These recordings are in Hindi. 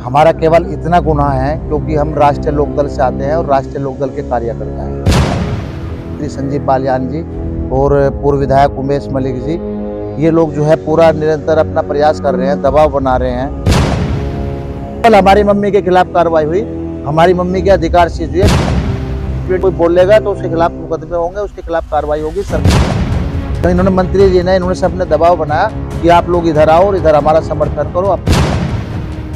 हमारा केवल इतना गुनाह है क्योंकि हम राष्ट्रीय लोकदल से आते हैं और राष्ट्रीय लोकदल के कार्यकर्ता हैं। श्री संजीव बालियान जी और पूर्व विधायक उमेश मलिक जी, ये लोग जो है पूरा निरंतर अपना प्रयास कर रहे हैं, दबाव बना रहे हैं। कल हमारी मम्मी के खिलाफ कार्रवाई हुई, हमारी मम्मी के अधिकार सीज हुए कोई बोलेगा तो उसके खिलाफ मुकदमे होंगे, उसके खिलाफ कार्रवाई होगी, सर। तो इन्होंने मंत्री जी ने, इन्होंने सबने दबाव बनाया कि आप लोग इधर आओ और इधर हमारा समर्थन करो, आप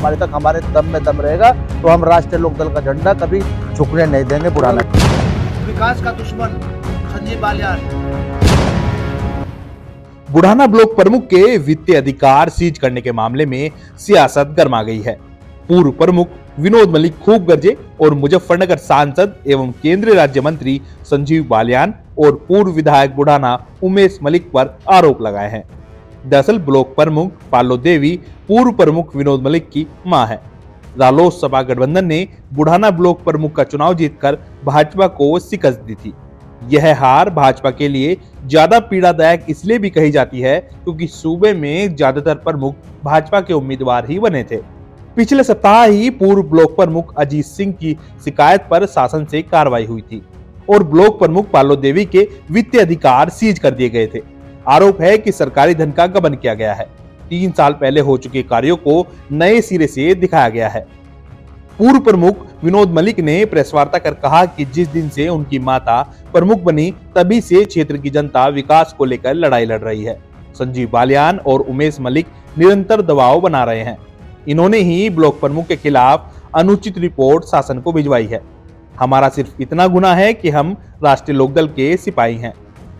हमारे तक हमारे दम में दम रहेगा तो हम राष्ट्रीय लोकदल का झंडा कभी झुकने नहीं देंगे बुढ़ाना विकास का दुश्मन संजीव बालियान बुढ़ाना ब्लॉक प्रमुख के वित्तीय अधिकार सीज करने के मामले में सियासत गर्मा गई है। पूर्व प्रमुख विनोद मलिक खूब गर्जे और मुजफ्फरनगर सांसद एवं केंद्रीय राज्य मंत्री संजीव बालियान और पूर्व विधायक बुढ़ाना उमेश मलिक पर आरोप लगाए हैं। दरअसल ब्लॉक प्रमुख पालो देवी, पूर्व प्रमुख विनोद मलिक की माँ है। रालोसपा गठबंधन ने बुढ़ाना ब्लॉक प्रमुख का चुनाव जीतकर भाजपा को शिकस्त दी थी। यह हार भाजपा के लिए ज़्यादा पीड़ादायक इसलिए भी कही जाती है क्योंकि सूबे में ज़्यादातर प्रमुख भाजपा के उम्मीदवार ही बने थे। पिछले सप्ताह ही पूर्व ब्लॉक प्रमुख अजीत सिंह की शिकायत पर शासन से कार्रवाई हुई थी और ब्लॉक प्रमुख पालो देवी के वित्तीय अधिकार सीज कर दिए गए थे। आरोप है कि सरकारी धन का गबन किया गया है। तीन साल पहले हो चुके कार्यों को नए सिरे से दिखाया गया है। पूर्व प्रमुख विनोद मलिक ने प्रेस वार्ता कर कहा कि जिस दिन से उनकी माता प्रमुख बनी, तभी से क्षेत्र की जनता विकास को लेकर लड़ाई लड़ रही है। संजीव बालियान और उमेश मलिक निरंतर दबाव बना रहे हैं। इन्होंने ही ब्लॉक प्रमुख के खिलाफ अनुचित रिपोर्ट शासन को भिजवाई है। हमारा सिर्फ़ इतना गुना है कि हम राष्ट्रीय लोकदल के सिपाही हैं।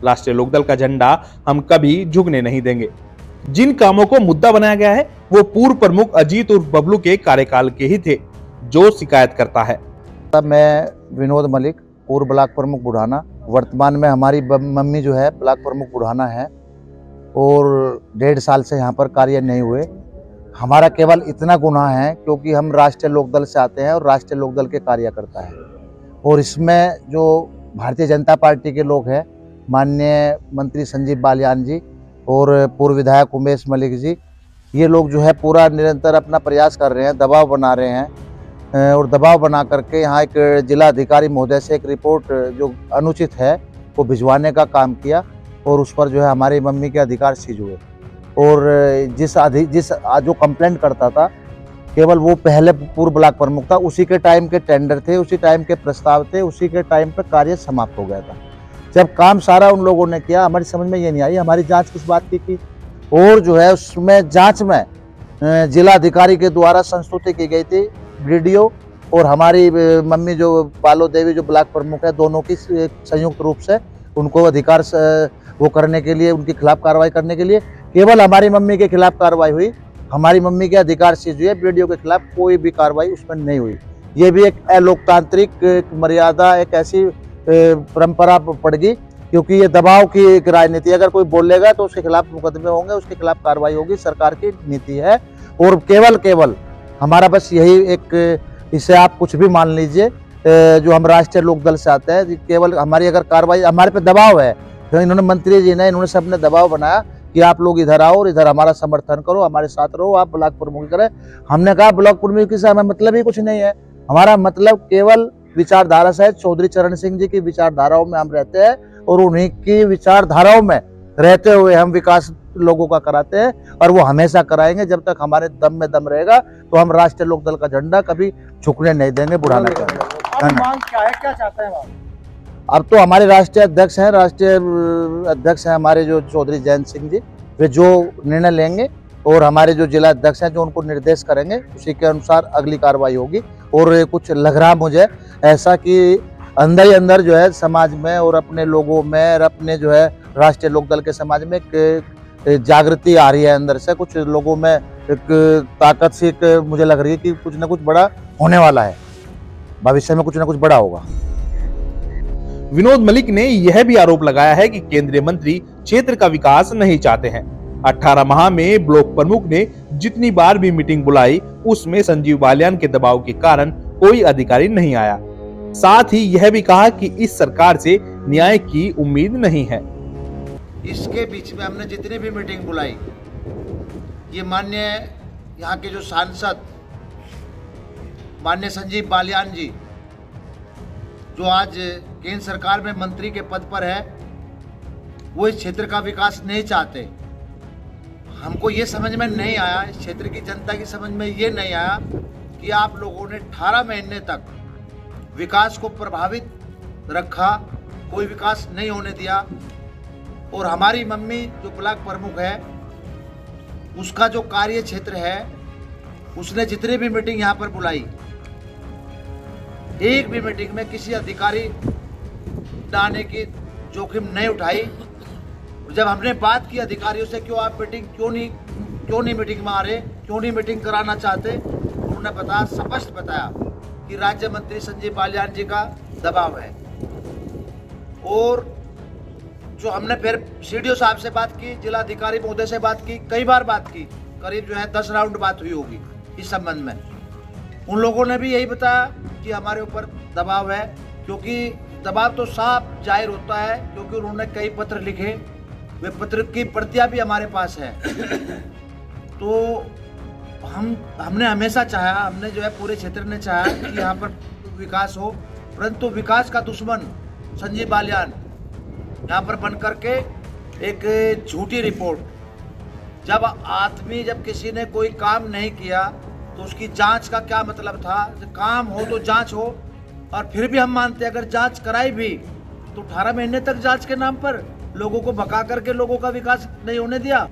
राष्ट्रीय लोकदल का झंडा हम कभी झुकने नहीं देंगे। जिन कामों को मुद्दा बनाया गया है, वो पूर्व प्रमुख अजीत उर्फ़ बबलू के कार्यकाल के ही थे, जो शिकायत करता है। मैं विनोद मलिक, पूर्व ब्लॉक प्रमुख बुढ़ाना, वर्तमान में हमारी मम्मी जो है, ब्लॉक प्रमुख बुढ़ाना है, और डेढ़ साल से यहाँ पर कार्य नहीं हुए। हमारा केवल इतना गुनाह है, क्योंकि हम राष्ट्रीय लोकदल से आते हैं और राष्ट्रीय लोकदल के कार्यकर्ता हैं। और इसमें जो भारतीय जनता पार्टी के लोग हैं माननीय मंत्री संजीव बालियान जी और पूर्व विधायक उमेश मलिक जी, ये लोग जो है पूरा निरंतर अपना प्रयास कर रहे हैं, दबाव बना रहे हैं और दबाव बना करके यहाँ एक जिला अधिकारी महोदय से एक रिपोर्ट जो अनुचित है, वो भिजवाने का काम किया और उस पर जो है हमारी मम्मी के अधिकार सीज हुए। और जिस अधि जिस जो कंप्लेंट करता था, केवल वो पहले पूर्व ब्लॉक प्रमुख था, उसी के टाइम के टेंडर थे, उसी टाइम के प्रस्ताव थे, उसी के टाइम पर कार्य समाप्त हो गया था। जब काम सारा उन लोगों ने किया, हमारी समझ में ये नहीं आई, हमारी जाँच किस बात की थी? और जो है, उसमें जाँच में जिला अधिकारी के द्वारा संस्तुति की गई थी वीडियो और हमारी मम्मी जो पालो देवी जो ब्लॉक प्रमुख है, दोनों की संयुक्त रूप से उनको अधिकार वो करने के लिए, उनके खिलाफ कार्रवाई करने के लिए, केवल हमारी मम्मी के खिलाफ कार्रवाई हुई। हमारी मम्मी के अधिकार सीज हुए वीडियो के खिलाफ कोई भी कार्रवाई उसमें नहीं हुई। ये भी एक अलोकतांत्रिक मर्यादा, एक ऐसी परंपरा पड़ गई, क्योंकि ये दबाव की एक राजनीति अगर कोई बोलेगा तो उसके खिलाफ मुकदमे होंगे, उसके खिलाफ कार्रवाई होगी, सरकार की नीति है। और केवल केवल हमारा बस यही एक, इसे आप कुछ भी मान लीजिए जो हम राष्ट्रीय लोक दल से आते हैं, केवल हमारी अगर कार्रवाई, हमारे पे दबाव है तो इन्होंने मंत्री जी ने, इन्होंने सबने दबाव बनाया कि आप लोग इधर आओ और इधर हमारा समर्थन करो, हमारे साथ रहो, आप ब्लॉक प्रमुख करें। हमने कहा, ब्लॉक प्रमुख से हमें मतलब ही कुछ नहीं है। हमारा मतलब केवल विचारधारा से चौधरी चरण सिंह जी की विचारधाराओं में हम रहते हैं और उन्हीं की विचारधाराओं में रहते हुए हम विकास लोगों का कराते हैं और वो हमेशा कराएँगे। जब तक हमारे दम में दम रहेगा तो हम राष्ट्रीय लोकदल का झंडा कभी झुकने नहीं देंगे बुढ़ाना चाहते हैं अब तो हमारे राष्ट्रीय अध्यक्ष हैं राष्ट्रीय अध्यक्ष हैं हमारे जो चौधरी जयंत सिंह जी। वे जो निर्णय लेंगे और हमारे जो जिला अध्यक्ष हैं जो उनको निर्देश करेंगे उसी के अनुसार अगली कार्रवाई होगी। और कुछ लग रहा मुझे ऐसा कि अंदर ही अंदर जो है समाज में और अपने लोगों में और अपने जो है राष्ट्रीय लोकदल के समाज में एक जागृति आ रही है अंदर से। कुछ लोगों में एक ताकत से एक मुझे लग रही है कि कुछ ना कुछ बड़ा होने वाला है। भविष्य में कुछ ना कुछ बड़ा होगा। विनोद मलिक ने यह भी आरोप लगाया है कि केंद्रीय मंत्री क्षेत्र का विकास नहीं चाहते हैं। 18 माह में ब्लॉक प्रमुख ने जितनी बार भी मीटिंग बुलाई, उसमें संजीव बालियान के दबाव के कारण कोई अधिकारी नहीं आया। साथ ही यह भी कहा कि इस सरकार से न्याय की उम्मीद नहीं है। इसके बीच में हमने जितनी भी मीटिंग बुलाई, ये मान्य यहाँ के जो सांसद, मान्य संजीव बालियान जी, जो आज केंद्र सरकार में मंत्री के पद पर है, वो इस क्षेत्र का विकास नहीं चाहते। हमको ये समझ में नहीं आया, इस क्षेत्र की जनता की समझ में ये नहीं आया कि आप लोगों ने 18 महीने तक विकास को प्रभावित रखा, कोई विकास नहीं होने दिया। और हमारी मम्मी जो ब्लॉक प्रमुख है, उसका जो कार्य क्षेत्र है, उसने जितने भी मीटिंग यहाँ पर बुलाई, एक भी मीटिंग में किसी अधिकारी लाने की जोखिम नहीं उठाई। जब हमने बात की अधिकारियों से क्यों आप मीटिंग क्यों नहीं क्यों नहीं मीटिंग में आ रहे, क्यों नहीं मीटिंग कराना चाहते, उन्होंने बताया स्पष्ट बताया कि राज्य मंत्री संजीव बालियान जी का दबाव है। और जो हमने फिर सीडीओ साहब से बात की जिला अधिकारी महोदय से बात की, कई बार बात की, करीब जो है दस राउंड बात हुई होगी इस संबंध में। उन लोगों ने भी यही बताया कि हमारे ऊपर दबाव है, क्योंकि दबाव तो साफ़ ज़ाहिर होता है, क्योंकि उन्होंने कई पत्र लिखे वे पत्र की प्रतियाँ भी हमारे पास है। तो हम हमने हमेशा चाहा हमने जो है पूरे क्षेत्र ने चाहा कि यहाँ पर विकास हो परंतु विकास का दुश्मन संजीव बालियान यहाँ पर बन करके एक झूठी रिपोर्ट। जब आदमी जब किसी ने कोई काम नहीं किया तो उसकी जाँच का क्या मतलब था? काम हो तो जाँच हो और फिर भी हम मानते हैं अगर जाँच कराई भी तो 18 महीने तक जाँच के नाम पर लोगों को बका करके लोगों का विकास नहीं होने दिया।